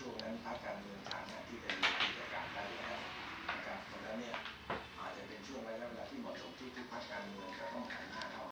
就我他感觉